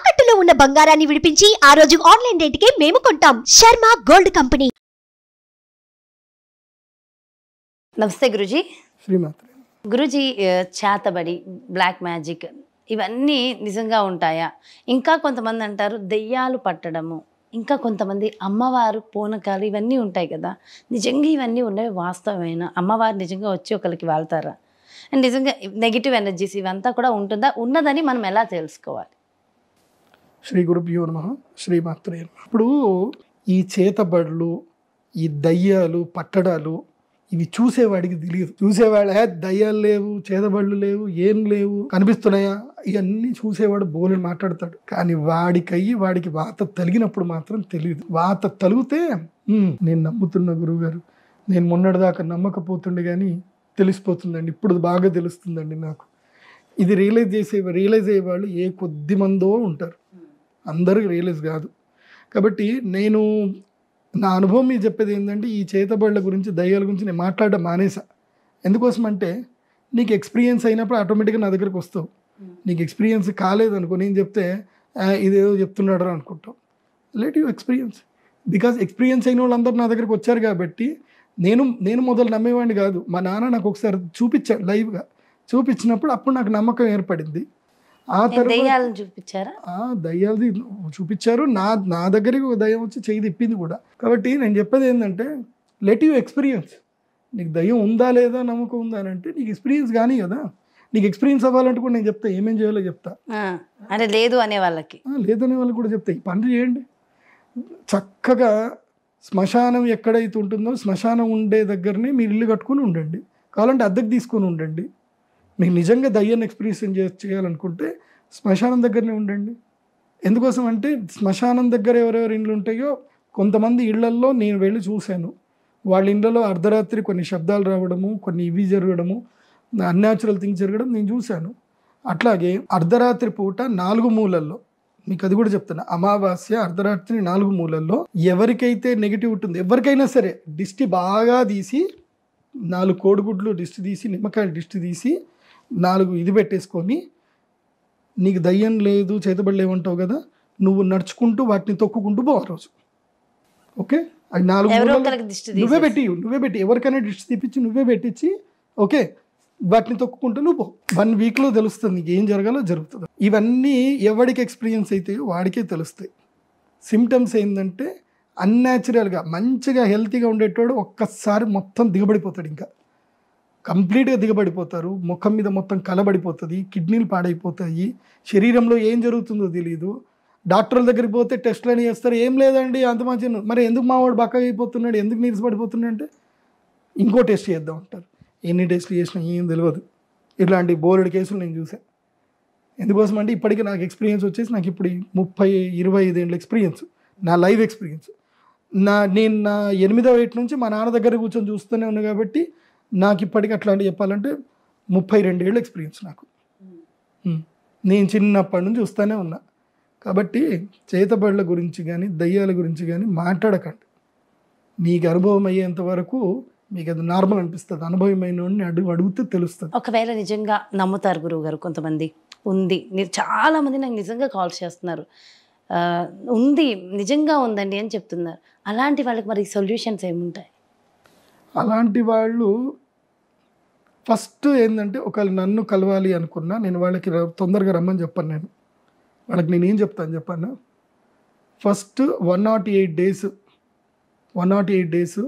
తాకట్టులో ఉన్న బంగారాన్ని విడిపించి ఆ రోజు ఆన్లైన్ రేటుకే మేము కొంటాం. Sharma gold company. నమస్తే గురుజీ. శ్రీమాత్రే. గురుజీ చేతబడి బ్లాక్ మ్యాజిక్ ఇవన్నీ నిజంగా ఉంటాయా? ఇంకా కొంతమంది అంటారు దెయ్యాలు పట్టడము. ఇంకా కొంతమంది అమ్మవారు పూనకాలు ఇవన్నీ ఉంటాయి కదా. నిజంగా ఇవన్నీ ఉన్నవి వాస్తవమైన? అమ్మవారు నిజంగా వచ్చి ఒకరికి వాళ్తారా? అండ్ నిజంగా నెగిటివ్ ఎనర్జీస్ ఇవంతా కూడా ఉంటుందా? ఉన్నదని మనం ఎలా తెలుసుకోవాలి? శ్రీ గురుభ్యో నమ శ్రీమాత్రే నమ. ఇప్పుడు ఈ చేతబడులు ఈ దయ్యాలు పట్టడాలు ఇవి చూసేవాడికి తెలియదు. చూసేవాడు దయ్యాలు లేవు చేతబడులు లేవు ఏం లేవు కనిపిస్తున్నాయా? ఇవన్నీ చూసేవాడు బోలని మాట్లాడతాడు. కానీ వాడికయ్యి వాడికి వాత తలిగినప్పుడు మాత్రం తెలియదు. వాత తలిగితే నేను నమ్ముతున్న గురువు గారు నేను మొన్నటిదాకా నమ్మకపోతుండే కానీ తెలిసిపోతుందండి ఇప్పుడు బాగా తెలుస్తుందండి నాకు. ఇది రియలైజ్ చేసే రియలైజ్ అయ్యే వాళ్ళు ఏ కొద్ది మందో ఉంటారు. అందరికి రియలైజ్ కాదు. కాబట్టి నేను నా అనుభవం మీకు చెప్పేది ఏంటంటే ఈ చేతబడుల గురించి దయ్యాల గురించి నేను మాట్లాడడం మానేసా. ఎందుకోసం అంటే నీకు ఎక్స్పీరియన్స్ అయినప్పుడు ఆటోమేటిక్గా నా దగ్గరికి వస్తావు. నీకు ఎక్స్పీరియన్స్ కాలేదనుకో నేను చెప్తే "ఆ, ఇదేదో చెప్తున్నాడు రా అనుకుంటావు. Let you experience because experience అయిన వాళ్ళందరూ నా దగ్గరికి వచ్చారు కాబట్టి నేను నేను మొదలు నమ్మేవాడిని కాదు. మా నాన్న నాకు ఒకసారి చూపించాడు లైవ్గా చూపించినప్పుడు అప్పుడు నాకు నమ్మకం ఏర్పడింది. ఆ తర్వాత దెయ్యాలను చూపించారా? దయ్యాలది చూపించారు. నా నా దగ్గరికి ఒక దయ్యం వచ్చి చేయి తిప్పింది కూడా. కాబట్టి నేను చెప్పేది ఏంటంటే లెట్ యూ ఎక్స్పీరియన్స్ నీకు దయ్యం ఉందా లేదా నమ్మకం ఉందా అని అంటే నీకు ఎక్స్పీరియన్స్ కానీ కదా. నీకు ఎక్స్పీరియన్స్ అవ్వాలంటే కూడా నేను చెప్తా. ఏమేం చేయాలో చెప్తా. అంటే లేదు అనే వాళ్ళకి. ఆ, లేదనే వాళ్ళకి కూడా చెప్తా ఈ పనులు చేయండి. చక్కగా శ్మశానం ఎక్కడైతే ఉంటుందో శ్మశానం ఉండే దగ్గరనే మీరు ఇల్లు కట్టుకొని ఉండండి. కావాలంటే అద్దెకు తీసుకొని ఉండండి. మీకు నిజంగా దయ్యాన్ని ఎక్స్పీరియన్స్ చేయాలనుకుంటే శ్మశానం దగ్గరనే ఉండండి. ఎందుకోసం అంటే శ్మశానం దగ్గర ఎవరెవరు ఇండ్లు ఉంటాయో కొంతమంది ఇళ్ళల్లో నేను వెళ్ళి చూశాను. వాళ్ళ ఇళ్ళలో అర్ధరాత్రి కొన్ని శబ్దాలు రావడము కొన్ని ఇవి జరగడము అన్యాచురల్ థింగ్స్ జరగడం నేను చూశాను. అట్లాగే అర్ధరాత్రి పూట నాలుగు మూలల్లో మీకు అది కూడా చెప్తున్నా అమావాస్య అర్ధరాత్రి నాలుగు మూలల్లో ఎవరికైతే నెగిటివ్ ఉంటుంది ఎవరికైనా సరే దిష్టి బాగా తీసి నాలుగు కోడిగుడ్లు దిష్టి తీసి నిమ్మకాయలు దిష్టి తీసి నాలుగు ఇది పెట్టేసుకొని నీకు దయ్యం లేదు చేతబడి లేవంటావు కదా నువ్వు నడుచుకుంటూ వాటిని తొక్కుకుంటూ పో ఆ రోజు. ఓకే? అది నాలుగు నువ్వే. పెట్టి నువ్వే పెట్టి ఎవరికైనా దిష్టి తీపిచ్చి నువ్వే పెట్టించి ఓకే వాటిని తొక్కుకుంటూ నువ్వు పో. వన్ వీక్లో తెలుస్తుంది నీకు ఏం జరగాలో జరుగుతుంది. ఇవన్నీ ఎవడికి ఎక్స్పీరియన్స్ అయితే వాడికే తెలుస్తాయి. సిమ్టమ్స్ ఏంటంటే అన్యాచురల్గా మంచిగా హెల్తీగా ఉండేటోడు ఒక్కసారి మొత్తం దిగబడిపోతాడు ఇంకా. కంప్లీట్గా దిగబడిపోతారు. ముఖం మీద మొత్తం కలబడిపోతుంది. కిడ్నీలు పాడైపోతాయి. శరీరంలో ఏం జరుగుతుందో తెలియదు డాక్టర్ల దగ్గరికి పోతే టెస్ట్లు అని చేస్తారు. ఏం లేదండి అంత మంచి మరి ఎందుకు మావాడు బక్కగా అయిపోతున్నాడు? ఎందుకు నీరసపడిపోతున్నాడు అంటే ఇంకో టెస్ట్ చేద్దాం అంటారు. ఎన్ని టెస్ట్లు చేసినా ఏం తెలియదు ఇట్లాంటి బోర్డు కేసులు నేను చూసాను ఎందుకోసం అంటే ఇప్పటికీ నాకు ఎక్స్పీరియన్స్ వచ్చేసి నాకు ఇప్పుడు ఈ ముప్పై ఇరవై ఐదేళ్ళ ఎక్స్పీరియన్స్. నా లైవ్ ఎక్స్పీరియన్స్. నా నేను నా ఎనిమిదవ ఏటి నుంచి మా నాన్న దగ్గర కూర్చొని చూస్తూనే ఉన్నా కాబట్టి నాకు ఇప్పటికీ అట్లాంటి చెప్పాలంటే ముప్పై రెండేళ్ళ ఎక్స్పీరియన్స్ నాకు. ఉమ్. నేను చిన్నప్పటి నుంచి చూస్తూనే ఉన్నా. కాబట్టి చేతబడుల గురించి కానీ దయ్యాల గురించి కానీ మాట్లాడకండి. మీకు అనుభవం అయ్యేంత వరకు మీకు అది నార్మల్ అనిపిస్తుంది. అనుభవమైన అడుగు అడిగితే తెలుస్తుంది. ఒకవేళ నిజంగా నమ్ముతారు గురువు గారు కొంతమంది. ఉంది. మీరు చాలా మంది నాకు నిజంగా కాల్ చేస్తున్నారు. ఉంది. నిజంగా ఉందండి అని చెప్తున్నారు. అలాంటి వాళ్ళకి మరి సొల్యూషన్స్ ఏముంటాయి? అలాంటి వాళ్ళు ఫస్ట్ ఏంటంటే ఒకవేళ నన్ను కలవాలి అనుకున్నా నేను వాళ్ళకి తొందరగా రమ్మని చెప్పాను నేను. వాళ్ళకి నేను ఏం చెప్తాను చెప్పాను? First one not eight days one not eight days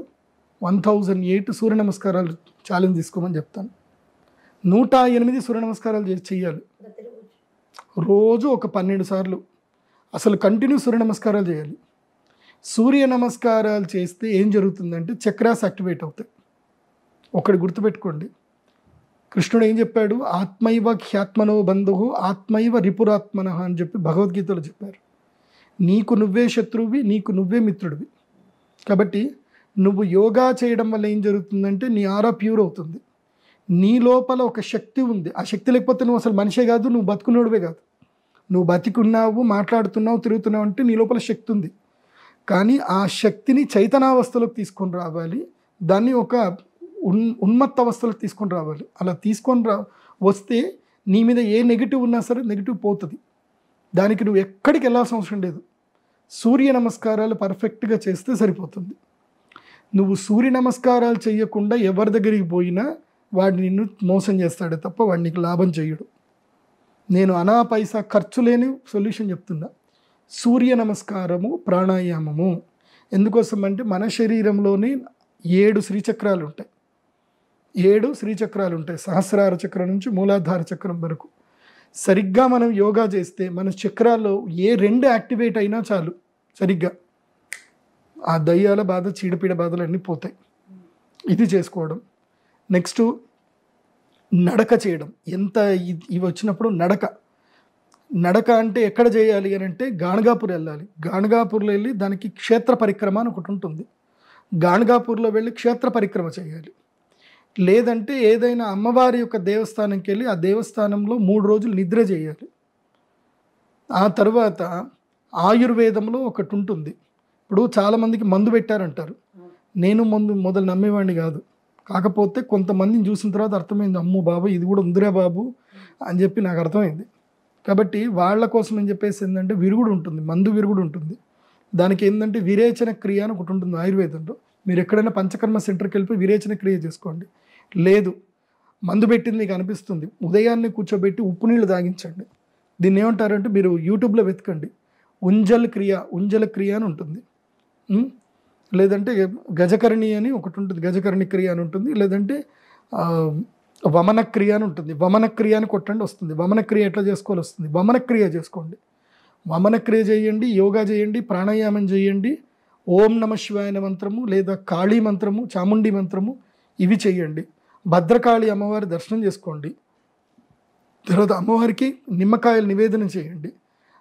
one thousand eight సూర్య నమస్కారాలు ఛాలెంజ్ తీసుకోమని చెప్తాను. నూట ఎనిమిది సూర్య నమస్కారాలు చేసి చెయ్యాలి. రోజు ఒక పన్నెండు సార్లు. అసలు కంటిన్యూ సూర్య నమస్కారాలు చేయాలి. సూర్య నమస్కారాలు చేస్తే ఏం జరుగుతుందంటే చక్రాస్ యాక్టివేట్ అవుతాయి. ఒకటి గుర్తుపెట్టుకోండి. కృష్ణుడు ఏం చెప్పాడు? ఆత్మైవ ఖ్యాత్మనో బంధువు ఆత్మైవ రిపురాత్మన అని చెప్పి భగవద్గీతలో చెప్పారు. నీకు నువ్వే శత్రువువి నీకు నువ్వే మిత్రుడివి. కాబట్టి నువ్వు యోగా చేయడం వల్ల ఏం జరుగుతుందంటే నీ ఆరా ప్యూర్ అవుతుంది. నీ లోపల ఒక శక్తి ఉంది. ఆ శక్తి లేకపోతే నువ్వు అసలు మనిషే కాదు నువ్వు బతుకున్నోడివే కాదు. నువ్వు బతికున్నావు మాట్లాడుతున్నావు తిరుగుతున్నావు అంటే నీ లోపల శక్తి ఉంది. కానీ ఆ శక్తిని చైతనావస్థలోకి తీసుకొని రావాలి. దాన్ని ఒక ఉన్ ఉన్మత్త అవస్థలకు తీసుకొని రావాలి. అలా తీసుకొని రా వస్తే నీ మీద ఏ నెగిటివ్ ఉన్నా సరే నెగిటివ్ పోతుంది. దానికి నువ్వు ఎక్కడికి వెళ్ళాల్సిన అవసరం లేదు. సూర్య నమస్కారాలు పర్ఫెక్ట్గా చేస్తే సరిపోతుంది. నువ్వు సూర్య నమస్కారాలు చేయకుండా ఎవరి దగ్గరికి పోయినా వాడు నిన్ను మోసం చేస్తాడే తప్ప వాడు నీకు లాభం చేయడు. నేను అనా పైసా ఖర్చు లేని సొల్యూషన్ చెప్తున్నా. సూర్య నమస్కారము ప్రాణాయామము. ఎందుకోసం అంటే మన శరీరంలోని ఏడు శ్రీచక్రాలు ఉంటాయి ఏడు శ్రీచక్రాలు ఉంటాయి సహస్రార చక్రం నుంచి మూలాధార చక్రం వరకు. సరిగ్గా మనం యోగా చేస్తే మన చక్రాల్లో ఏ రెండు యాక్టివేట్ అయినా చాలు సరిగ్గా. ఆ దయ్యాల బాధ చీడపీడ బాధలు అన్నీ పోతాయి. ఇది చేసుకోవడం. నెక్స్ట్ నడక చేయడం. ఎంత ఇవి వచ్చినప్పుడు నడక. నడక అంటే ఎక్కడ చేయాలి అని అంటే గాణగాపూర్ వెళ్ళాలి. గాణగాపూర్లో వెళ్ళి దానికి క్షేత్ర పరిక్రమ అని ఒకటి ఉంటుంది. గాణగాపూర్లో వెళ్ళి క్షేత్ర పరిక్రమ చేయాలి. లేదంటే ఏదైనా అమ్మవారి యొక్క దేవస్థానంకి వెళ్ళి ఆ దేవస్థానంలో మూడు రోజులు నిద్ర చేయాలి. ఆ తర్వాత ఆయుర్వేదంలో ఒకటి ఉంటుంది. ఇప్పుడు చాలామందికి మందు పెట్టారంటారు. నేను మందు మొదలు నమ్మేవాడిని కాదు. కాకపోతే కొంతమందిని చూసిన తర్వాత అర్థమైంది అమ్ము బాబు ఇది కూడా ఉందిరా బాబు అని చెప్పి నాకు అర్థమైంది. కాబట్టి వాళ్ళ కోసం అని చెప్పేసి ఏంటంటే విరుగుడు ఉంటుంది మందు విరుగుడు ఉంటుంది. దానికి ఏంటంటే విరేచన క్రియ అని ఒకటి ఉంటుంది ఆయుర్వేదంలో. మీరు ఎక్కడైనా పంచకర్మ సెంటర్కి వెళ్ళిపోయి విరేచన క్రియ చేసుకోండి. లేదు మందు పెట్టింది మీకు అనిపిస్తుంది ఉదయాన్నే కూర్చోబెట్టి ఉప్పు నీళ్ళు తాగించండి. దీన్ని ఏమంటారంటే మీరు యూట్యూబ్లో వెతకండి. ఉంజల్ క్రియ ఉంజల క్రియ అని ఉంటుంది. లేదంటే గజకర్ణి అని ఒకటి ఉంటుంది గజకర్ణి క్రియ అని ఉంటుంది. లేదంటే వమన క్రియ అని ఉంటుంది. వమన క్రియ అని కొట్టండి వస్తుంది. వమన క్రియ ఎట్లా చేసుకోవాలి? వస్తుంది. వమన క్రియ చేసుకోండి. వమన క్రియ చేయండి యోగా చేయండి ప్రాణాయామం చేయండి ఓం నమ శివాయన మంత్రము లేదా కాళీ మంత్రము చాముండి మంత్రము ఇవి చేయండి. భద్రకాళి అమ్మవారి దర్శనం చేసుకోండి. తర్వాత అమ్మవారికి నిమ్మకాయలు నివేదన చేయండి.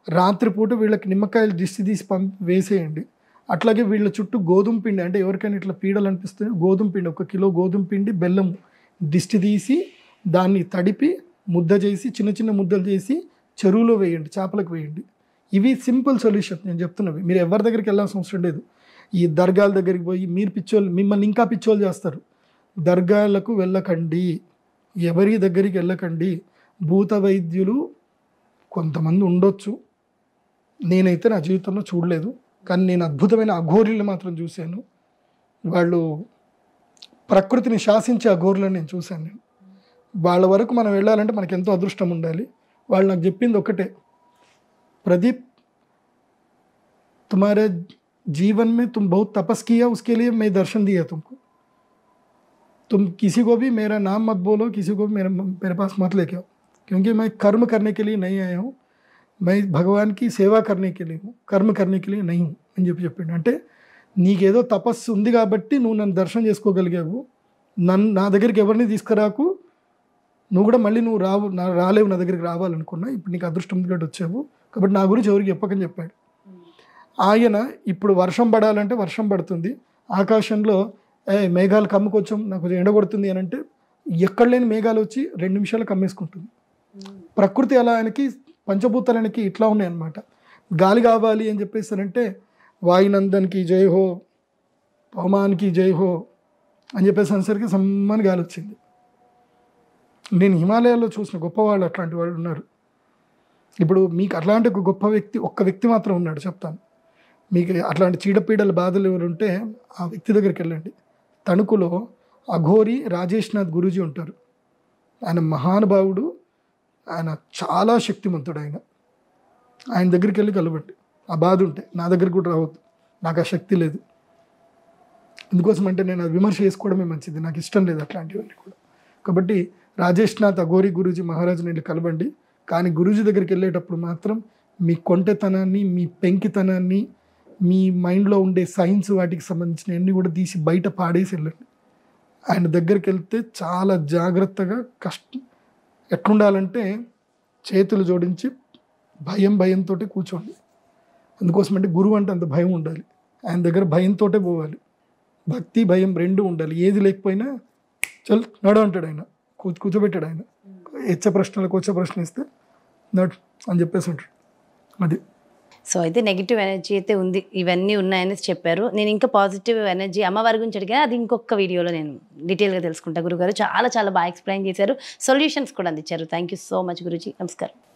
రాత్రిపూట వీళ్ళకి నిమ్మకాయలు దిష్టి తీసి పంపి వేసేయండి. అట్లాగే వీళ్ళ చుట్టూ గోధుమ పిండి అంటే ఎవరికైనా ఇట్లా పీడలు అనిపిస్తుంది గోధుమ పిండి ఒక కిలో గోధుమ పిండి బెల్లం దిష్టి తీసి దాన్ని తడిపి ముద్ద చేసి చిన్న చిన్న ముద్దలు చేసి చెరువులో వేయండి చేపలకు వేయండి. ఇవి సింపుల్ సొల్యూషన్ నేను చెప్తున్నవి. మీరు ఎవరి దగ్గరికి వెళ్ళాల్సిన అవసరం లేదు. ఈ దర్గాల దగ్గరికి పోయి మీరు పిచ్చోళ్ళు మిమ్మల్ని ఇంకా పిచ్చోళ్ళు చేస్తారు. దర్గాలకు వెళ్ళకండి. ఎవరి దగ్గరికి వెళ్ళకండి. భూత వైద్యులు కొంతమంది ఉండొచ్చు. నేనైతే నా జీవితంలో చూడలేదు. కానీ నేను అద్భుతమైన అఘోరీలు మాత్రం చూశాను. వాళ్ళు ప్రకృతిని శాసించే అఘోరులను నేను చూశాను నేను వాళ్ళ వరకు మనం వెళ్ళాలంటే మనకి ఎంతో అదృష్టం ఉండాలి వాళ్ళు నాకు చెప్పింది ఒకటే ప్రదీప్ तुम्हारे जीवन में तुम बहुत तपस किया उसके लिए मैं दर्शन दिया तुमको तुम किसी को भी मेरा नाम मत बोलो किसी को भी मेरे मेरे पास मत लेके आओ क्योंकि मैं कर्म करने के लिए नहीं आया हूँ मैं भगवान की సేవ करने के लिए हूँ కర్మ करने के लिए नहीं हूँ అని చెప్పి చెప్పిండు అంటే నీకేదో తపస్సు ఉంది కాబట్టి నువ్వు నన్ను దర్శనం చేసుకోగలిగావు. నన్ను నా దగ్గరికి ఎవరిని తీసుకురాకు. నువ్వు కూడా మళ్ళీ నువ్వు రావు నా రాలేవు నా దగ్గరికి రావాలనుకున్నా. ఇప్పుడు నీకు అదృష్టం ఉంది వచ్చావు. కాబట్టి నా గురించి ఎవరికి చెప్పకని చెప్పాడు. ఆయన ఇప్పుడు వర్షం పడాలంటే వర్షం పడుతుంది. ఆకాశంలో ఏ మేఘాలు కమ్ముకొచ్చాం నాకు కొంచెం ఎండ కొడుతుంది అని అంటే ఎక్కడ లేని మేఘాలు వచ్చి రెండు నిమిషాలు కమ్మేసుకుంటుంది. ప్రకృతి అలా ఆయనకి పంచభూతాలకి ఇట్లా ఉన్నాయన్నమాట. గాలి కావాలి అని చెప్పేసారంటే వాయునందన్కి జై హో పవమాన్కి జై హో అని చెప్పేసి అనేసరికి సమ్మని గాలి వచ్చింది. నేను హిమాలయాల్లో చూసిన గొప్పవాళ్ళు అట్లాంటి వాళ్ళు ఉన్నారు. ఇప్పుడు మీకు అట్లాంటి ఒక గొప్ప వ్యక్తి ఒక్క వ్యక్తి మాత్రం ఉన్నాడు చెప్తాను. మీకు అట్లాంటి చీడపీడల బాధలు ఎవరు ఉంటే ఆ వ్యక్తి దగ్గరికి వెళ్ళండి. తణుకులో అఘోరి రాజేష్నాథ్ గురూజీ ఉంటారు. ఆయన మహానుభావుడు ఆయన చాలా శక్తిమంతుడు ఆయన. ఆయన దగ్గరికి వెళ్ళి కలవండి. ఆ బాధ ఉంటే నా దగ్గర కూడా రావద్దు. నాకు ఆ శక్తి లేదు. ఎందుకోసం అంటే నేను అది విమర్శ చేసుకోవడమే మంచిది. నాకు ఇష్టం లేదు అట్లాంటివన్నీ కూడా. కాబట్టి రాజేష్నాథ్ అఘోరి గురూజీ మహారాజు నేను కలవండి. కానీ గురూజీ దగ్గరికి వెళ్ళేటప్పుడు మాత్రం మీ కొంటెతనాన్ని మీ పెంకితనాన్ని మీ మైండ్లో ఉండే సైన్స్ వాటికి సంబంధించినవన్నీ కూడా తీసి బయట పాడేసి వెళ్ళండి. ఆయన దగ్గరికి వెళ్తే చాలా జాగ్రత్తగా కష్టం ఎట్లుండాలంటే చేతులు జోడించి భయం భయంతో కూర్చోండి. అందుకోసం అంటే గురువు అంటే అంత భయం ఉండాలి. ఆయన దగ్గర భయంతో పోవాలి. భక్తి భయం రెండు ఉండాలి. ఏది లేకపోయినా చల్ నడు అంటాడు ఆయన. కూ కూర్చోబెట్టాడు ఆయన. హెచ్చ ప్రశ్నలకు వచ్చే ప్రశ్న ఇస్తే నడు అని చెప్పేసి ఉంటాడు. అది. సో అయితే నెగిటివ్ ఎనర్జీ అయితే ఉంది. ఇవన్నీ ఉన్నాయని చెప్పారు. నేను ఇంకా పాజిటివ్ ఎనర్జీ అమ్మవారి గురించి అడిగా అది ఇంకొక వీడియోలో నేను డీటెయిల్గా తెలుసుకుంటా. గురుగారు చాలా చాలా బాగా ఎక్స్ప్లెయిన్ చేశారు. సొల్యూషన్స్ కూడా అందించారు. Thank you so much Guruji. నమస్కారం.